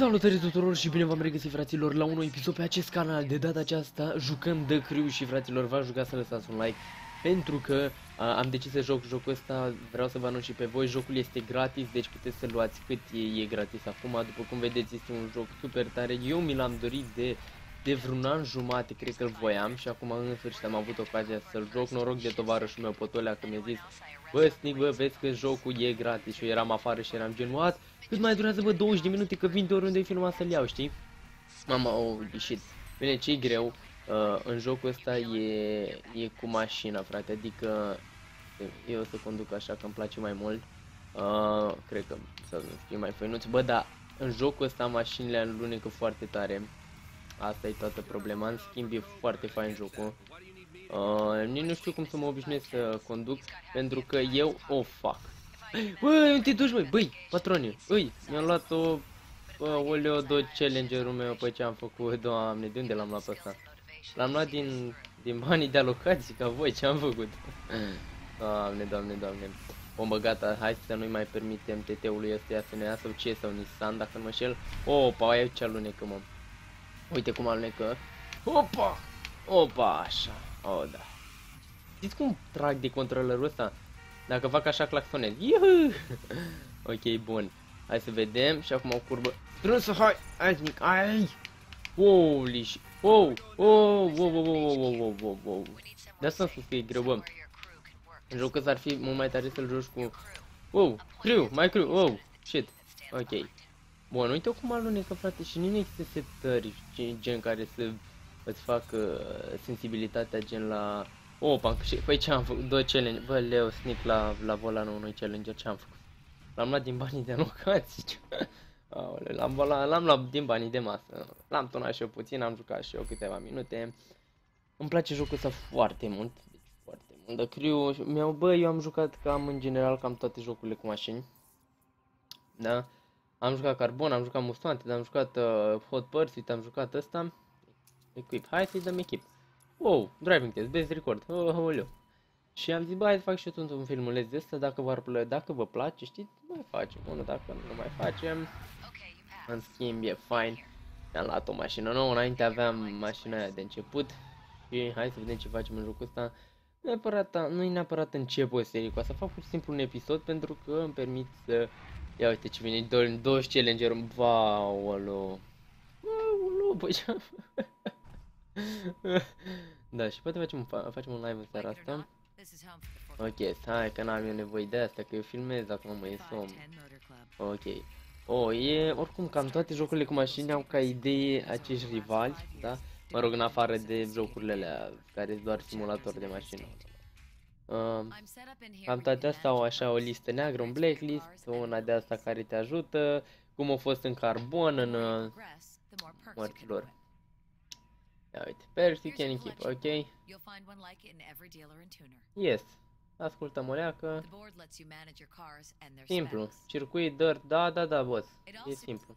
Salutare tuturor și bine v-am regăsit fraților la un nou episod pe acest canal. De data aceasta jucăm The Crew și fraților v-aș ruga să lăsați un like Pentru că a, am decis să joc jocul ăsta, vreau să vă anunț și pe voi Jocul este gratis, deci puteți să luați cât e, e gratis acum. După cum vedeți este un joc super tare. Eu mi l-am dorit de, de vreun an jumate, cred că-l voiam Și acum în sfârșit am avut ocazia să-l joc Noroc de tovarășul meu Potolea că mi-a zis Bă, Snic, bă, vezi că jocul e gratis și eu eram afară și eram gen, what? Cât mai durează, bă, 20 de minute că vin de oriunde filmat să-l iau, știi? Mama, oh, shit. Bine, ce greu, uh, în jocul ăsta e, e cu mașina, frate, adică eu o să conduc așa că îmi place mai mult. Uh, cred că să nu fie mai făinuț. Bă, dar în jocul ăsta mașinile alunecă foarte tare. Asta e toată problema. În schimb, e foarte fain jocul. Uh, nici nu știu cum să mă obișnuiesc să conduc, pentru că eu o fac. Băi, unde te duci, băi? Băi, patroni, îi, mi-am luat o... o Leo 2 Challenger-ul meu pe ce am făcut, doamne, de unde l-am luat pe ăsta? L-am luat din, din banii de alocații, ca voi, ce am făcut? Doamne, doamne, doamne. Bombă, gata, hai să nu-i mai permitem TT-ului ăsta să ne ia sau ce, sau Nissan, dacă nu mă șel. Opa, aia ce alunecă, mă. Uite cum alunecă. Opa! Opa, așa. Oh, da. Știți cum trag de controlerul ăsta? Dacă fac așa claxonez. Iuhu! ok, bun. Hai să vedem și acum o curbă. Strânsă, hai! Hai, mic, ai! Holy shit! Wow! Oh, wow, wow, wow, wow, wow, wow, wow. De asta am spus că e greu, bă. În jocul ăsta ar fi mult mai tare să-l joci cu... Wow! Crew! Mai crew! Wow! Shit! Ok. Bun, uite cum alunecă, frate, și nu există setări gen care să îți fac uh, sensibilitatea gen la... Opa, și păi ce am făcut? Doi challenge, bă, Leo Sneak la, la volanul unui challenger, ce am făcut? L-am luat din banii de alocații, l-am l-am luat din banii de masă, l-am tonat și eu puțin, am jucat și eu câteva minute. Îmi place jocul ăsta foarte mult, deci foarte mult. De Crew, mi-au, bă, eu am jucat cam în general cam toate jocurile cu mașini. Da? Am jucat Carbon, am jucat Mustante, am jucat uh, Hot Pursuit, am jucat ăsta. Equip. Hai să-i dăm echip. Wow, driving test, best record. Oh, oh, oh. Și am zis, bă, hai să fac și eu un filmuleț de ăsta, dacă, vă plă dacă vă place, știți, mai facem unul, dacă nu mai facem. În schimb, e fain. Am luat o mașină nouă, înainte aveam mașina aia de început. Și hai să vedem ce facem în jocul ăsta. Neapărat, nu e neapărat încep o serie cu asta, fac pur și simplu un episod pentru că îmi permit să... Ia uite ce vine, 20 challenger, wow, alo. Wow, băi, da, și poate facem, facem un live în seara asta. Ok, stai că n-am eu nevoie de asta, că eu filmez acum, mă, e somn. Ok. Oh, e, oricum, cam toate jocurile cu mașini au ca idee acești rivali, da? Mă rog, în afară de jocurile alea, care sunt doar simulator de mașină. Uh, cam toate astea au așa o listă neagră, un blacklist, una de asta care te ajută, cum a fost în carbon, în uh, morților. Ia uite, Perfect can keep, ok? Yes. Ascultăm o leacă. Simplu. Circuit, dirt, da, da, da, boss. E simplu.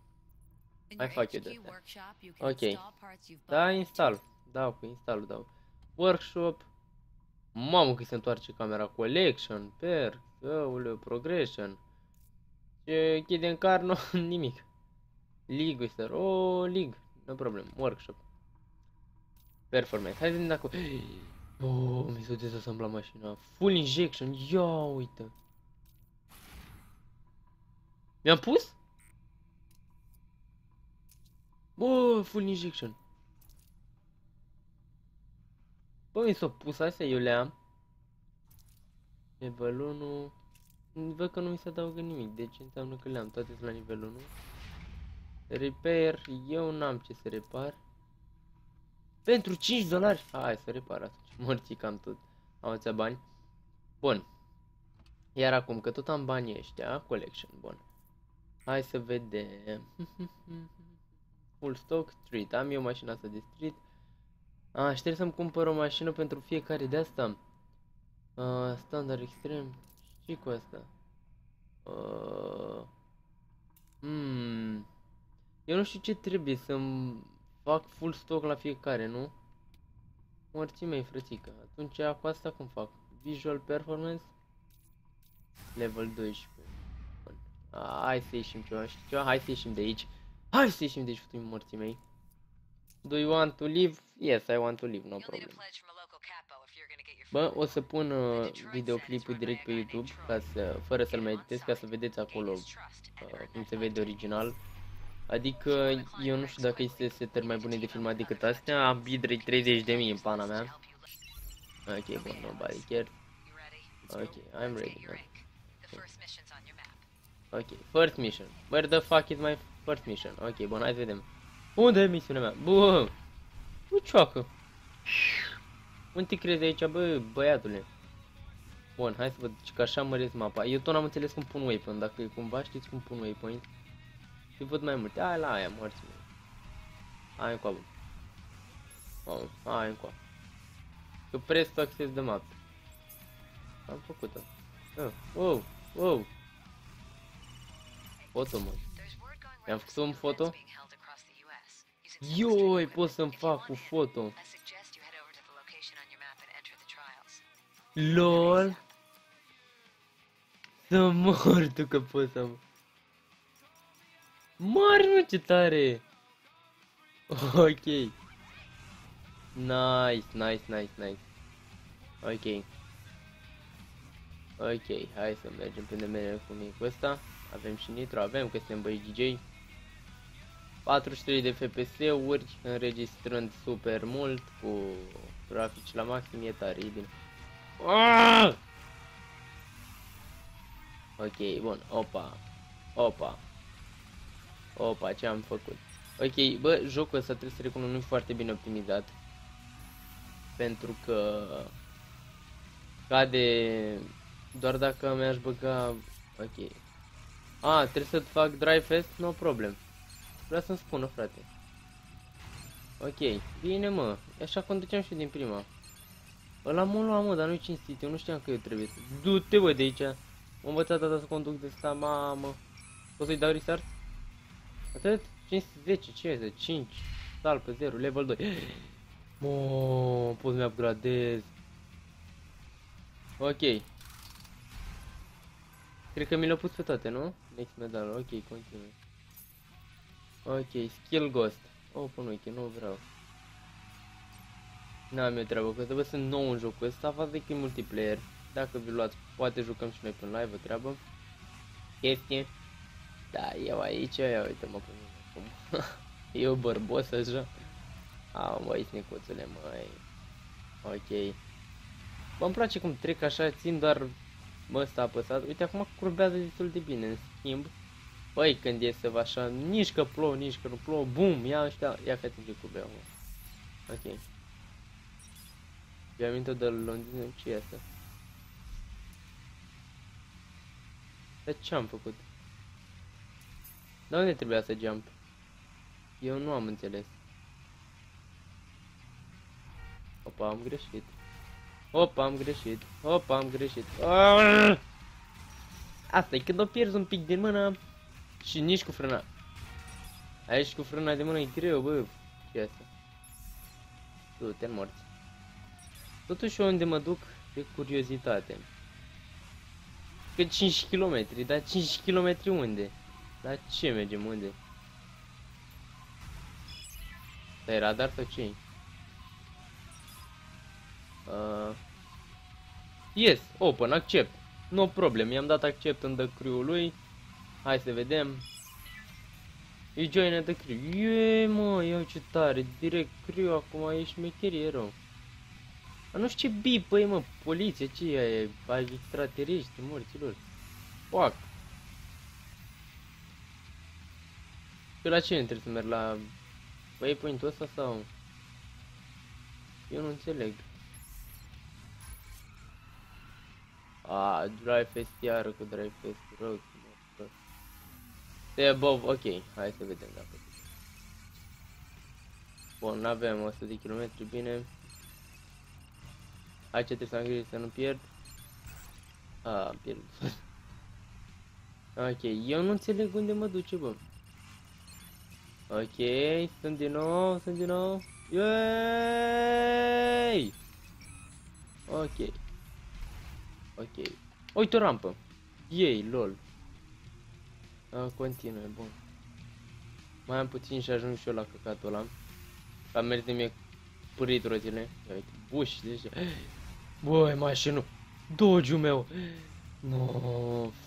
Mai fac eu de Ok. Da, install. Da, cu install dau. Workshop. Mamă că se întoarce camera. Collection, per, aoleu, progression. Ce chide în car, nu, nimic. League, sir. Oh, League. No problem. Workshop. Performance. Hai să vedem dacă... Oh, mi s-a dezasamblat mașina. Full injection. Ia uite. Mi-am pus? Bă, full injection. Bă, mi s-a pus astea, eu le-am. Nivelul 1. Văd că nu mi se adaugă nimic, deci înseamnă că le-am toate la nivelul 1. Repair, eu n-am ce să repar. Pentru 5 dolari? Hai să repar atunci. Morții cam tot. Am atâția bani. Bun. Iar acum, că tot am banii ăștia, collection, bun. Hai să vedem. Full stock, street. Am eu mașina asta de street. A, și trebuie să-mi cumpăr o mașină pentru fiecare de asta. Uh, standard extrem. Și cu asta. Uh, hmm. Eu nu știu ce trebuie să-mi Fac full stock la fiecare, nu? Morții mei, frățică. Atunci cu asta cum fac? Visual Performance Level 12 Bun. Hai să ieșim ceva, știi ceva? Hai să ieșim de aici Hai să ieșim deci futim morții mei. Do you want to live? Yes, I want to live, no You'll need a problem. pledge from a local capo if you're gonna get your Bă, o să pun uh, videoclipul direct pe YouTube, ca să, fără să-l mai editez, ca să vedeți acolo uh, cum se vede original. Adică eu nu știu dacă este setări mai bune de filmat decât astea, am bitrate 30.000 în pana mea. Ok, bun, nobody cares. You ready? Ok, I'm ready, Your man. rank. The first mission's on your map. Ok, first mission. Where the fuck is my first mission? Ok, bun, hai să vedem. Unde e misiunea mea? Bă, nu cioacă. Unde te crezi aici, bă, băiatule? Bun, hai să văd că așa măresc mapa. Eu tot n-am înțeles cum pun waypoint, dacă cumva știți cum pun waypoint. Și văd mai multe. Hai la aia, morți mei. Hai încoa, bă. Oh, hai încoa. Că press to access the map. Am făcut-o. Oh, wow, wow. Foto, mă. There's word going Mi-am around făcut un of foto? Ioi, restricted pot să-mi methods. If you fac want cu to, foto. I suggest you head over to the location on your map and enter the trials. LOL. Să mor tu că pot să Mari mă ce tare Ok Nice, nice, nice, nice Ok Ok, hai să mergem pe demenele cu micul ăsta Avem și nitro, avem că suntem băi DJ 43 de FPS-uri, înregistrând super mult cu grafici la maxim, e tare, e bine Ah! Ok, bun, opa, opa, opa, ce am făcut? Ok, bă, jocul ăsta trebuie să recunosc nu e foarte bine optimizat. Pentru că cade doar dacă mi-aș băga... Ok. A, trebuie să fac drive fast? No problem. Vreau să-mi spună, frate. Ok, bine mă, e așa conduceam și eu din prima. Ăla mă lua, mă, dar nu-i cinstit, eu nu știam că eu trebuie să... Du-te, bă, de aici. M-a învățat tata să conduc de asta, mamă. Poți să-i dau restart? Atât? 510, ce este? 5, sal pe 0, level 2. Mă, pot să-mi upgradez. Ok. Cred că mi le-au pus pe toate, nu? Next medal, ok, continui. Ok, skill ghost. Open wiki, nu vreau. N-am eu treabă, că trebuie sunt nou în jocul ăsta, față de că e multiplayer. Dacă vi luați, poate jucăm și noi pe live, o treabă. Chestie. Da, eu aici, ia uite-mă pe mine acum. eu bărbos așa. Au, măi, snicuțule, măi. Ok. Bă, îmi place cum trec așa, țin doar mă ăsta apăsat. Uite, acum curbează destul de bine, în schimb. Băi, când iese așa, nici că plouă, nici că nu plouă, bum, ia ăștia, ia că atinge curbeau, mă. Ok. Eu aminte de Londra, ce e asta? Dar ce am făcut? De unde trebuia să jump? Eu nu am înțeles. Opa, am greșit. Opa, am greșit. Opa, am greșit. Aaaa! Asta e când o pierzi un pic din mână și nici cu frâna. Aici cu frâna de mână e greu, bă. ce e asta? Tu, te morți. Totuși unde mă duc de curiozitate. Că 5 km, dar 5 km unde? La ce mergem unde? Dar e radar sau ce uh, Yes, open, accept. No problem, i-am dat accept în the crew lui. Hai să vedem. You join the crew. Ie, mă, ia ce tare, direct crew, acum e șmecherie rău. Dar nu știu ce bip, băi, mă, poliție, ce e, e ai extraterestri, morților. Fuck. Pe la ce trebuie să merg la waypoint-ul ăsta sau? Eu nu înțeleg. A, drive fest iară cu drive fest, rău, rău. Stay above, ok, hai să vedem dacă. Bun, n-avem 100 de km, bine. Hai ce trebuie să am grijă să nu pierd. A, am pierdut. ok, eu nu înțeleg unde mă duce, bă. Ok, sunt din nou, sunt din nou. Yay! Ok. Ok. Uite o rampă. Ei, lol. A, continue, bun. Mai am puțin și ajung și eu la căcatul ăla. Am mers de mie pârit rotile. Ia uite, buși, deci... Băi, mașină, dogiul meu. No,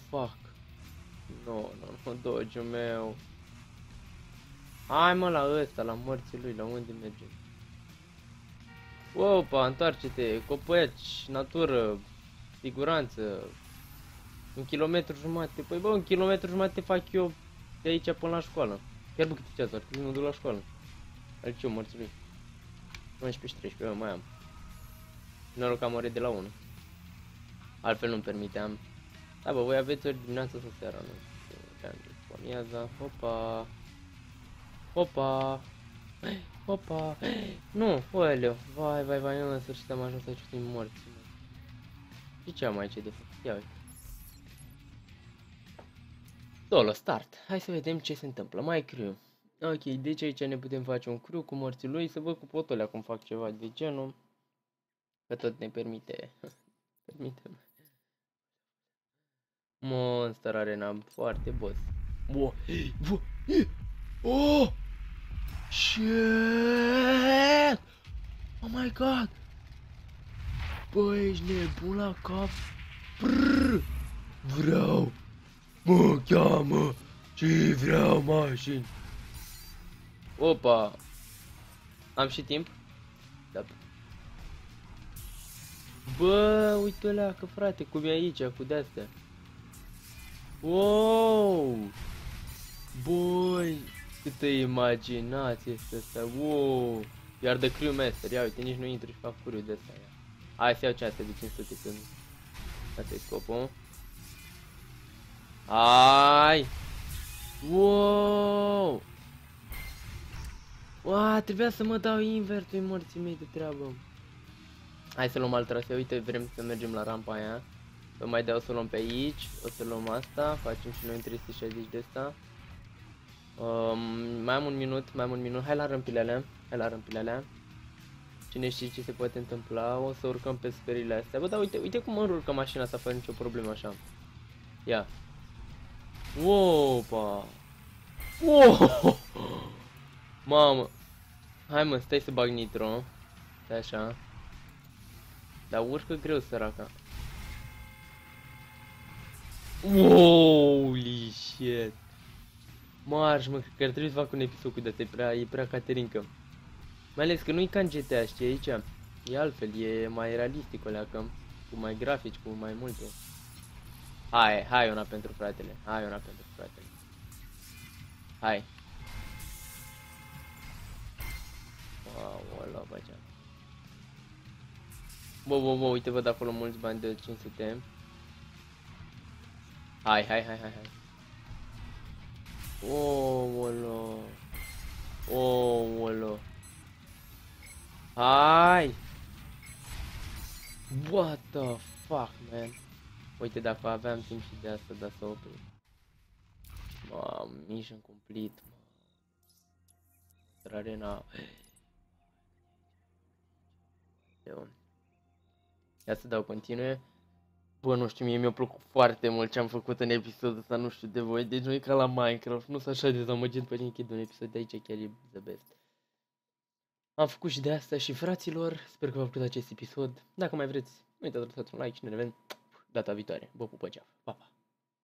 fuck. No, no, no, dogiul meu. Hai mă la ăsta, la morții lui, la unde mergem? Opa, întoarce-te, copaci, natură, siguranță, un kilometru jumate. Păi bă, un kilometru jumate fac eu de aici până la școală. Chiar bă, câte ceas ar trebui să mă duc la școală. Al ce morții lui? 11 și 13, bă, mai am. Noroc că am ore de la 1. Altfel nu-mi permiteam. Da, bă, voi aveți ori dimineața sau seara, nu știu. Ce am zis, amiaza, hopa. Hopa. Hopa. Nu, oleo. Vai, vai, vai, nu, în sfârșit am ajuns aici din morți. mă. Și ce am aici de făcut? Ia uite. Solo, start. Hai să vedem ce se întâmplă. Mai crew. Ok, deci aici ne putem face un crew cu morții lui, să văd cu potolea cum fac ceva de genul. Că tot ne permite. permite. Monster Arena, foarte boss. Wow, wow, oh! Shit! Oh my god! Bă, ești nebun la cap? Brrr! Vreau! Mă cheamă! Și vreau mașini! Opa! Am și timp? Da. Bă, uite la că frate, cum e aici, cu de-astea. Wow! Băi, câtă imaginație este asta, wow! Iar de crew master, ia uite, nici nu intru și fac furiu de asta, ia. Hai să iau ce astea de 500 când... Asta e scopul. Hai! Wow! Wow, trebuia să mă dau invers, pe morții mei de treabă. Hai să luăm alt traseu, uite, vrem să mergem la rampa aia. Să mai dau să luăm pe aici, o să luăm asta, facem și noi în 360 de asta. Um, mai am un minut, mai am un minut, hai la râmpile alea, hai la râmpile alea. Cine știe ce se poate întâmpla, o să urcăm pe sperile astea. Bă, da, uite, uite cum urcă mașina asta fără nicio problemă așa. Ia. Opa! Wow! Mamă! Hai mă, stai să bag nitro. Stai așa. Dar urcă greu săraca. Holy shit! Marș, mă, cred că ar trebui să fac un episod cu data, e prea, e prea caterincă. Mai ales că nu-i ca în GTA, știi, aici e altfel, e mai realistic o leacă, cu mai grafici, cu mai multe. Hai, hai una pentru fratele, hai una pentru fratele. Hai. Wow, ăla băgea. Bă, bă, bă, uite, văd acolo mulți bani de 500. Hai, hai, hai, hai, hai. Oolo. Oolo. Hai! What the fuck, man? Uite, dacă aveam timp și de asta, dar să oprim. Mam, mission complete, mă. Arena. Eu. Ia să dau continue. Bă, nu știu, mie mi-a plăcut foarte mult ce am făcut în episodul ăsta, nu știu de voi. Deci nu e ca la Minecraft, nu sunt așa dezamăgit pe nimic de un episod de aici, chiar e the best. Am făcut și de asta și fraților, sper că v-a plăcut acest episod. Dacă mai vreți, nu uitați să dați un like și ne revedem data viitoare. Vă pupă ceaf. Pa, pa!